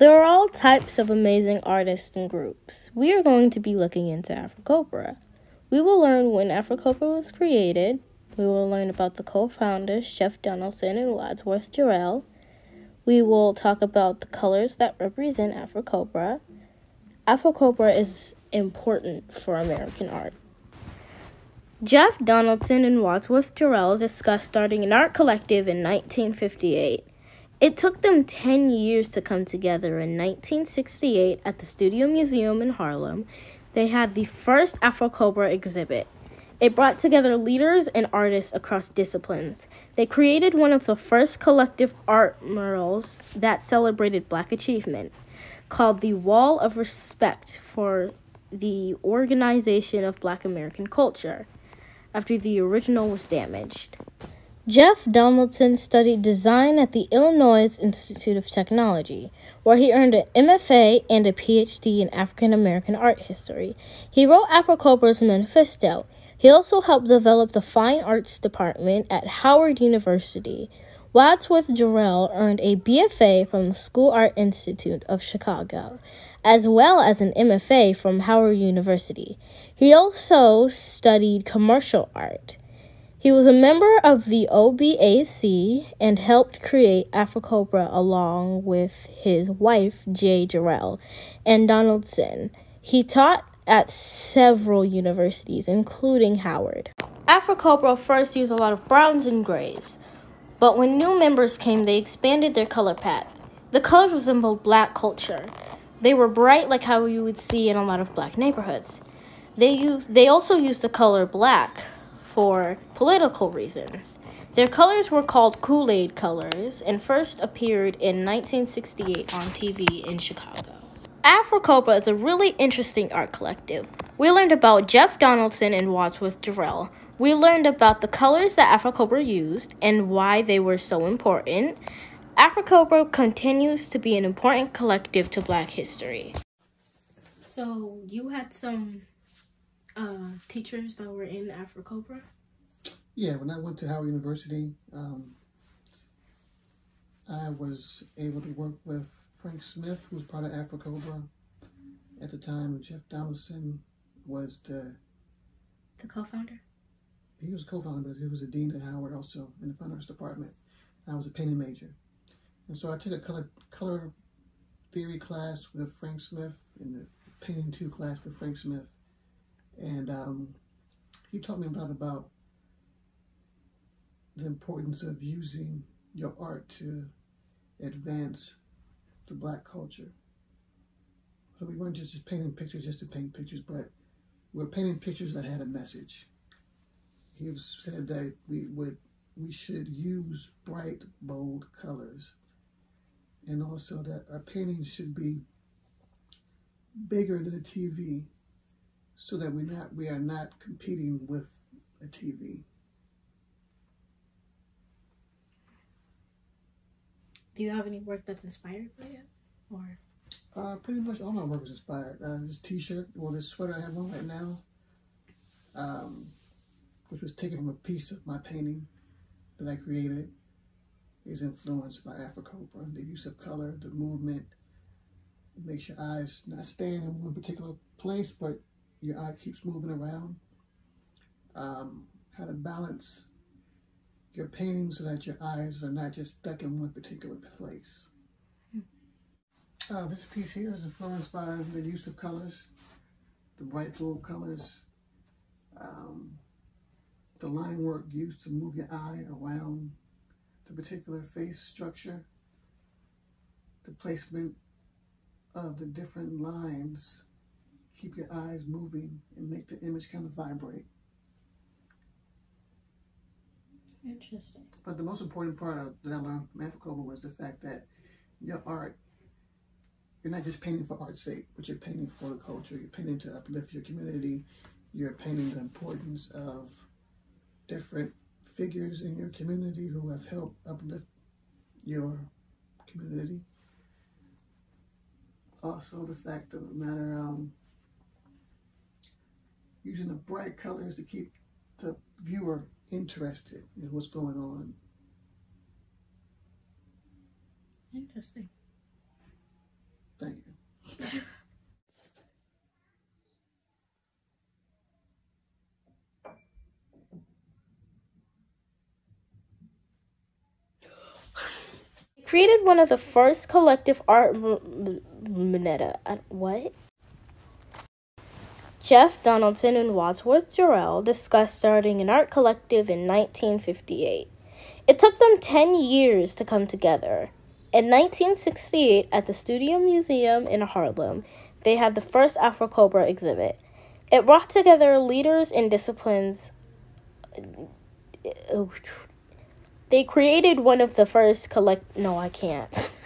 There are all types of amazing artists and groups. We are going to be looking into AfriCobra. We will learn when AfriCobra was created. We will learn about the co-founders, Jeff Donaldson and Wadsworth Jarrell. We will talk about the colors that represent AfriCobra. AfriCobra is important for American art. Jeff Donaldson and Wadsworth Jarrell discussed starting an art collective in 1958. It took them 10 years to come together. In 1968, at the Studio Museum in Harlem, they had the first AfriCobra exhibit. It brought together leaders and artists across disciplines. They created one of the first collective art murals that celebrated Black achievement, called the Wall of Respect for the Organization of Black American Culture after the original was damaged. Jeff Donaldson studied design at the Illinois Institute of Technology, where he earned an MFA and a PhD in African American art history. He wrote AfriCobra's manifesto. He also helped develop the Fine Arts Department at Howard University. Wadsworth Jarrell earned a BFA from the School Art Institute of Chicago, as well as an MFA from Howard University. He also studied commercial art. He was a member of the OBAC and helped create AfriCobra along with his wife, Jae Jarrell, and Donaldson. He taught at several universities, including Howard. AfriCobra first used a lot of browns and grays, but when new members came, they expanded their color palette. The colors resembled black culture. They were bright like how you would see in a lot of black neighborhoods. They used they also used the color black for political reasons. Their colors were called Kool-Aid colors and first appeared in 1968 on TV in Chicago. AfriCobra is a really interesting art collective. We learned about Jeff Donaldson and Wadsworth Jarrell. We learned about the colors that AfriCobra used and why they were so important. AfriCobra continues to be an important collective to Black history. So you had some teachers that were in AfriCobra? Yeah, when I went to Howard University, um, I was able to work with Frank Smith, who was part of AfriCobra. At the time, Jeff Donaldson was the... The co-founder? He was co-founder, but he was a dean at Howard also in the fine arts department. I was a painting major. And so I took a color, color theory class with Frank Smith and the painting two class with Frank Smith. And um, he taught me a lot about the importance of using your art to advance the black culture. So we weren't just, just painting pictures just to paint pictures, but we were painting pictures that had a message. He said that we would we should use bright, bold colors. And also that our paintings should be bigger than a TV so that we not we are not competing with a TV. Do you have any work that's inspired by it, or? Uh, pretty much all my work was inspired. Uh, this T-shirt, well, this sweater I have on right now, um, which was taken from a piece of my painting that I created, is influenced by AfriCobra. The use of color, the movement, it makes your eyes not staying in one particular place, but your eye keeps moving around. Um, how to balance your painting so that your eyes are not just stuck in one particular place. Uh, this piece here is influenced by the use of colors, the bright bold colors, um, the line work used to move your eye around the particular face structure, the placement of the different lines keep your eyes moving and make the image kind of vibrate. Interesting. But the most important part of, that I learned from AfriCobra was the fact that your art, you're not just painting for art's sake, but you're painting for the culture. You're painting to uplift your community. You're painting the importance of different figures in your community who have helped uplift your community. Also, the fact of the matter, um, using the bright colors to keep the viewer interested in what's going on. Interesting. Thank you. created one of the first collective art Moneta. Uh, what? Jeff Donaldson and Wadsworth Jarrell discussed starting an art collective in 1958. It took them 10 years to come together. In 1968, at the Studio Museum in Harlem, they had the first AfriCobra exhibit. It brought together leaders in disciplines. Uh, they created one of the first collect. No, I can't.